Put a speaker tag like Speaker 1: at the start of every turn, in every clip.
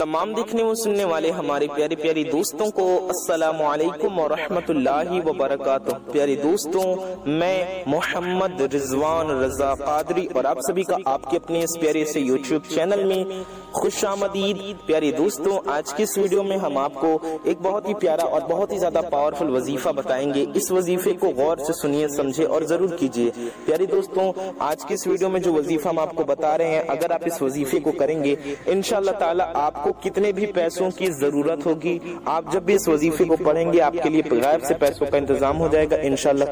Speaker 1: तमाम देखने व सुनने वाले हमारे प्यारे प्यारे दोस्तों को अस्सलाम वालेकुम व रहमतुल्लाहि व बरकातुह प्यारे दोस्तों, मैं मोहम्मद रिजवान रजा कादरी और आप सभी का आपके अपने इस प्यारे से यूट्यूब चैनल में खुश आमदीद। प्यारे दोस्तों, आज की इस वीडियो में हम आपको एक बहुत ही प्यारा और बहुत ही ज़्यादा पावरफुल वजीफा बताएँगे। इस वजीफे को गौर से सुनिए समझे और ज़रूर कीजिए। प्यारे दोस्तों, आज की इस वीडियो में जो वजीफा हम आपको बता रहे हैं, अगर आप इस वजीफे को करेंगे इनशाला ताला आपको कितने भी पैसों की ज़रूरत होगी, आप जब भी इस वजीफे को पढ़ेंगे, आपके लिए गैब से पैसों का इंतज़ाम हो जाएगा इनशाला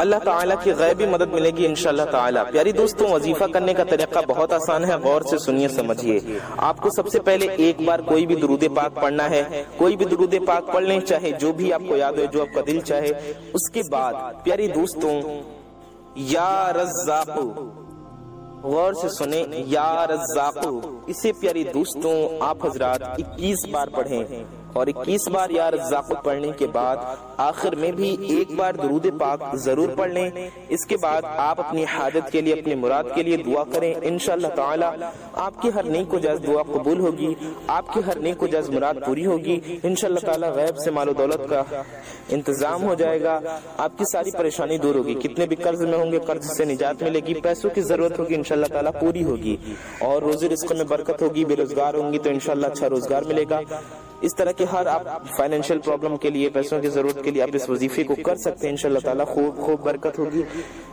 Speaker 1: अल्लाह ताला की गैबी मदद मिलेगी, इंशाल्लाह ताला। प्यारी दोस्तों, वजीफा करने का तरीका बहुत आसान है, गौर से सुनिए, समझिए। आपको सबसे पहले एक बार कोई भी दरूद पाक पढ़ना है, कोई भी दरूद पाक पढ़ लें, चाहे जो भी आपको याद हो, जो आपका दिल चाहे। उसके बाद, प्यारी दोस्तों, या रज्जाकू। गौर से सुने या रज्जाकू इसे प्यारी दोस्तों आप हजरात 21 बार पढ़ें। और 21 बार या रज्जाकू पढ़ने के बाद आखिर में भी एक बार दरूद पाक ज़रूर पढ़ लें। इसके बाद आप अपनी हाजत के लिए, अपनी मुराद के लिए दुआ करें। इनशाला ताला, आपकी हर नेक को जज दुआ कबूल होगी, आपकी हर नेक को जज मुराद पूरी होगी। इनशाला ताला, गैब से मालो दौलत का इंतज़ाम हो जाएगा। आपकी सारी परेशानी दूर होगी। कितने भी कर्ज में होंगे, कर्ज से निजात मिलेगी, पैसों की ज़रूरत होगी इनशाला ताला, पूरी होगी। और रोजी रिस्क में बरकत होगी, बेरोजगार होंगी तो इनशाला अच्छा रोज़गार मिलेगा। इस तरह के हर आप फाइनेंशियल प्रॉब्लम के लिए, पैसों की ज़रूरत के लिए आप इस वजीफे को कर सकते हैं, इंशाल्लाह ताला, खूब खूब बरकत होगी,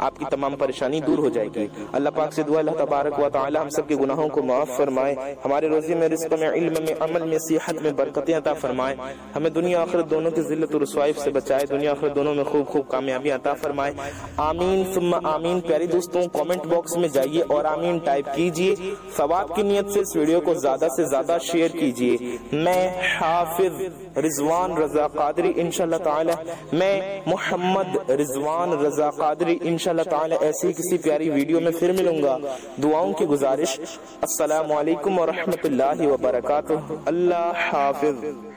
Speaker 1: आपकी तमाम परेशानी दूर हो जाएगी। अल्लाह पाक से दुआ तबारक व हम सबके गुनाहों को माफ़ फरमाए, हमारे रोजी में रिस्क में, इल्म में, अमल में, सेहत में बरकतें अता फरमाए, हमें दुनिया आखिर दोनों की जिल्लत रसवाइफ से बचाए, दुनिया आखिर दोनों में खूब खूब कामयाबी अता फरमाए। आमीन आमीन, प्यारे दोस्तों कमेंट बॉक्स में जाइए और आमीन टाइप कीजिए। सवाब की नीयत से इस वीडियो को ज़्यादा से ज़्यादा शेयर कीजिए। मैं हाफिज रिजवान रजा कादरी इनशाला मैं मोहम्मद रिजवान रजा कादरी इनशाला ऐसी किसी प्यारी वीडियो में फिर मिलूँगा। दुआओं की गुजारिश असलकम वरहमत रहमतुल्लाहि अल्लाह हाफिज।